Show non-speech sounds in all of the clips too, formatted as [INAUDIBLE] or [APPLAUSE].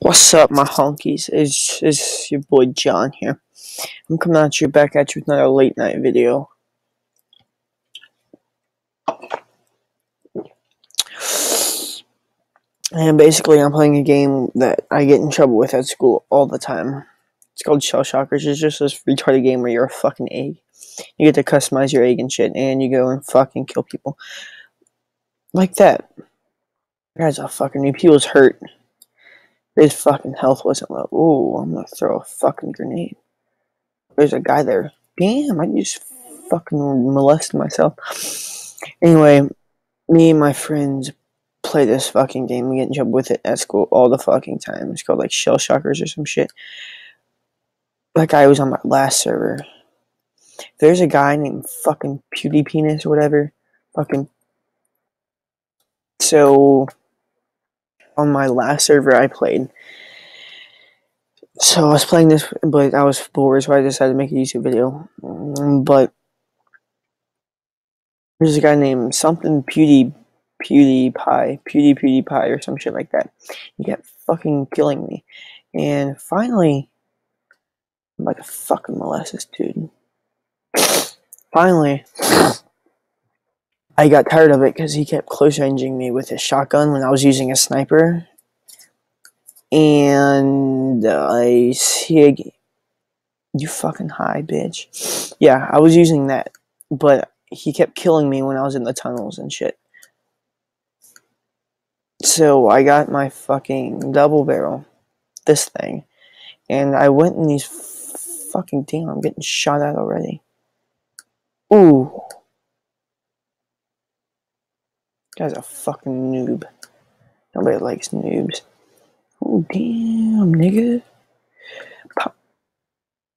What's up, my honkies? It's, it's your boy John here. I'm coming at you back at you with another late night video. And basically, I'm playing a game that I get in trouble with at school all the time. It's called Shell Shockers. It's just this retarded game where you're a fucking egg. You get to customize your egg and shit, and you go and fucking kill people. Like that. Guy's a fucking. He was hurt. His fucking health wasn't low. Ooh, I'm gonna throw a fucking grenade. There's a guy there. Damn, I just fucking molested myself. Anyway, me and my friends play this fucking game. We get in trouble with it at school all the fucking time. It's called like Shell Shockers or some shit. That guy was on my last server. There's a guy named fucking PewDiePenis or whatever. Fucking. So, on my last server I played. So I was playing this, but I was bored, so I decided to make a YouTube video. But there's a guy named something Pewdie PewDiePie, Pewdie PewDiePie, or some shit like that. He kept fucking killing me, and finally, I'm about to fucking molasses dude. Finally, I got tired of it because he kept close ranging me with his shotgun when I was using a sniper. And I see you fucking high, bitch. Yeah, I was using that, but he kept killing me when I was in the tunnels and shit. So I got my fucking double barrel, this thing, and I went in these fucking damn. I'm getting shot at already. Ooh. Guy's a fucking noob. Nobody likes noobs. Oh damn, nigga. Pop.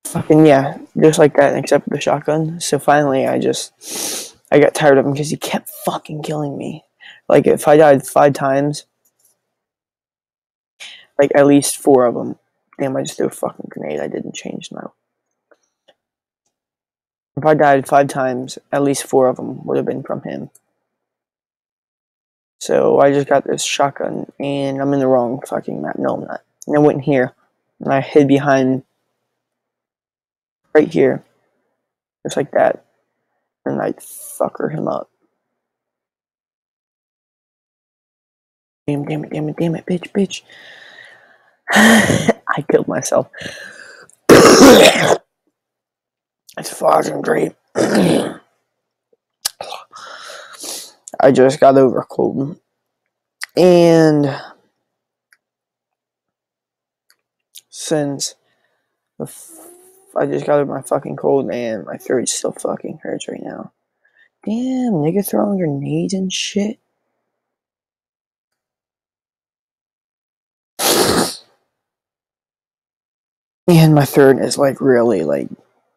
Fucking yeah, just like that, except for the shotgun. So finally, I just I got tired of him because he kept fucking killing me. Like if I died five times, like at least four of them. Damn, I just threw a fucking grenade. I didn't change my. If I died five times, at least four of them would have been from him. So I just got this shotgun, and I'm in the wrong fucking map. No, I'm not. And I went in here, and I hid behind right here, just like that, and I fucker him up. Damn, damn it, damn it, damn it, bitch, bitch. [SIGHS] I killed myself. [COUGHS] it's fucking great. [COUGHS] I just got over a cold. And since I just got over my fucking cold and my throat still fucking hurts right now. Damn, nigga throwing grenades and shit. [SIGHS] And my throat is like really like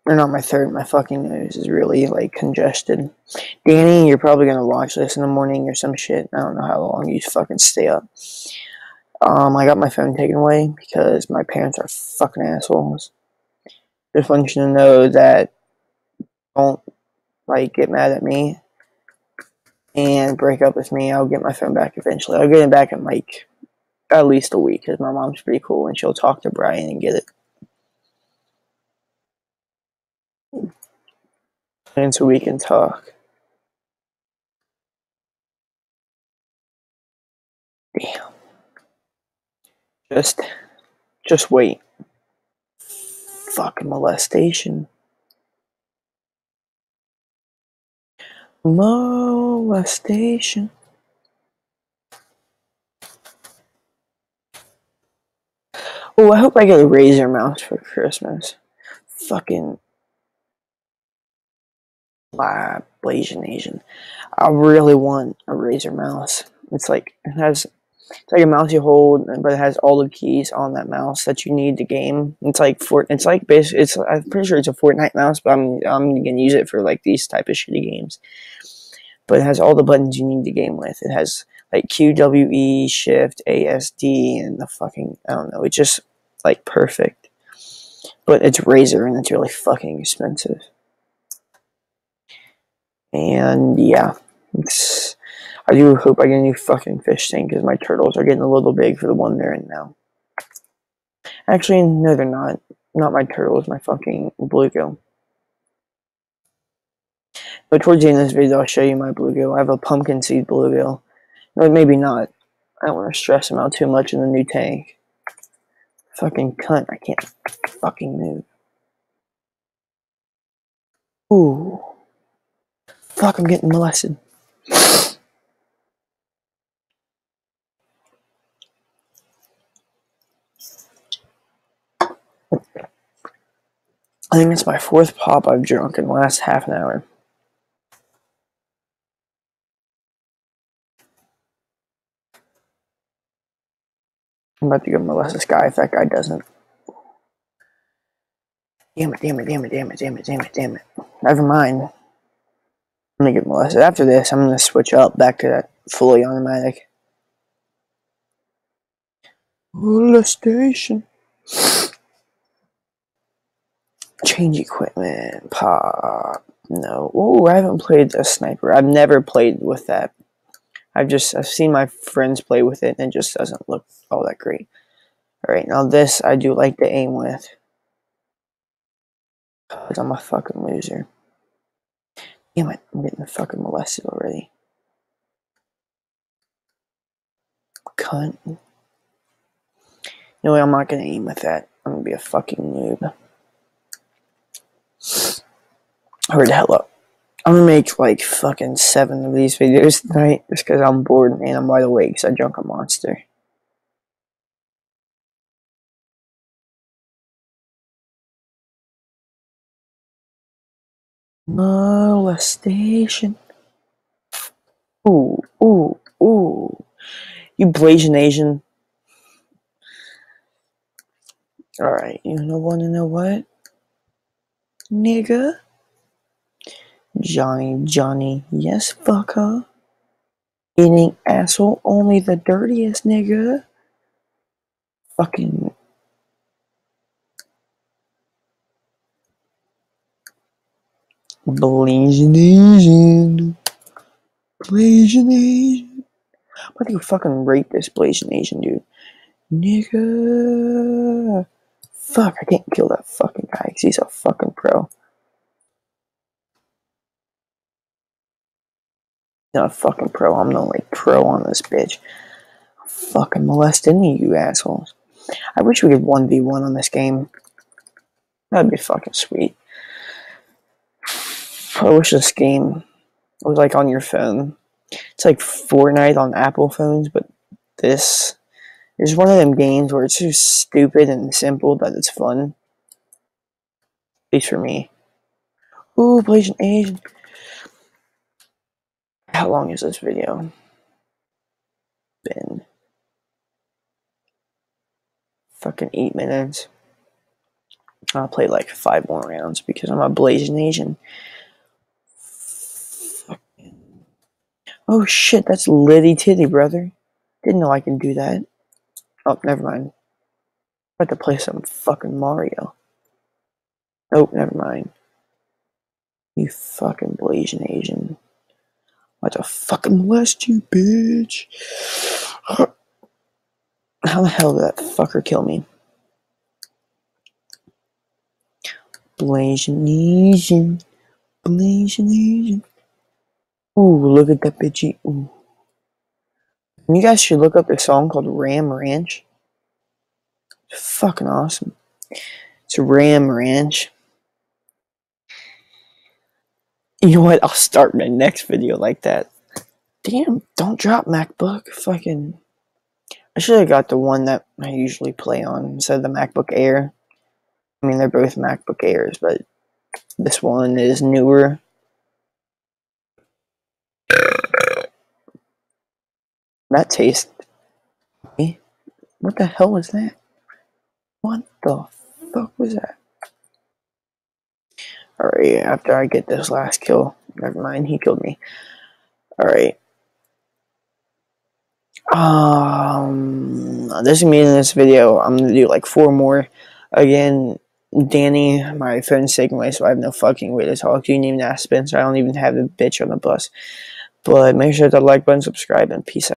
or not my throat, my fucking nose is really like congested. Danny, you're probably gonna watch this in the morning or some shit. I don't know how long you fucking stay up. Um, I got my phone taken away because my parents are fucking assholes. Just want you to know that don't like get mad at me and break up with me. I'll get my phone back eventually. I'll get it back in like at least a week because my mom's pretty cool and she'll talk to Brian and get it. And so we can talk. Damn. Just, just wait. Fucking molestation. Molestation. Oh, I hope I get a Razer mouse for Christmas. Fucking Blah, Blasian Asian. I really want a Razer mouse. It's like it has it's like a mouse you hold, but it has all the keys on that mouse that you need to game. It's like for it's like basically it's I'm pretty sure it's a Fortnite mouse, but I'm I'm gonna use it for like these type of shitty games. But it has all the buttons you need to game with. It has like Q W E Shift A S D and the fucking I don't know. It's just like perfect. But it's Razer and it's really fucking expensive. And yeah, I do hope I get a new fucking fish tank because my turtles are getting a little big for the one they're in now. Actually, no, they're not. Not my turtles, my fucking bluegill. But towards the end of this video, I'll show you my bluegill. I have a pumpkin seed bluegill. No, maybe not. I don't want to stress him out too much in the new tank. Fucking cunt, I can't fucking move. Ooh. Fuck, I'm getting molested. I think it's my fourth pop I've drunk in the last half an hour. I'm about to go molest this guy if that guy doesn't. Damn it, damn it, damn it, damn it, damn it, damn it, damn it. Never mind. I'm gonna get molested. After this, I'm gonna switch up back to that fully automatic. Molestation. Change equipment. Pop. No. Oh, I haven't played the sniper. I've never played with that. I've just I've seen my friends play with it and it just doesn't look all that great. Alright, now this I do like to aim with. Cause I'm a fucking loser. Damn it, I'm getting fucking molested already. Cunt. No way, I'm not gonna aim with that. I'm gonna be a fucking noob. Hurry the hell up. I'm gonna make like fucking seven of these videos tonight just because I'm bored and I'm wide awake because I drunk a monster. Molestation. Ooh, ooh, ooh. You Blasian Asian. Alright, you know wanna know what? Nigga. Johnny, Johnny, yes, fucker. Eating asshole, only the dirtiest nigga. Fucking. Blasian Asian. Asian. I'm about to fucking rape this Blasian Asian dude. Nigga. Fuck, I can't kill that fucking guy because he's a fucking pro. Not a fucking pro. I'm the only pro on this bitch. I'm fucking molest any of you assholes. I wish we could 1v1 on this game. That'd be fucking sweet. I wish this game was like on your phone. It's like Fortnite on Apple phones, but this is one of them games where it's so stupid and simple that it's fun. At least for me. Ooh, Blasian Asian. How long is this video? Been fucking eight minutes. I'll play like five more rounds because I'm a blazing Asian. Oh shit, that's Liddy Titty, brother. Didn't know I can do that. Oh, never mind. I have to play some fucking Mario. Oh, never mind. You fucking Blasian Asian. What the fucking molest you, bitch? [SIGHS] How the hell did that fucker kill me? Blasian Asian. Blasian Asian. Ooh, look at that bitchy. Ooh. You guys should look up this song called Ram Ranch. It's fucking awesome. It's Ram Ranch. You know what? I'll start my next video like that. Damn, don't drop MacBook. Fucking. I should have got the one that I usually play on instead of the MacBook Air. I mean, they're both MacBook Airs, but this one is newer. That tastes. What the hell was that? What the fuck was that? Alright, after I get this last kill, never mind, he killed me. Alright. Um, this is me in this video. I'm gonna do like four more. Again, Danny, my phone's taken away, so I have no fucking way to talk to you. Name ask Spencer. I don't even have the bitch on the bus. But make sure to like button, subscribe, and peace out.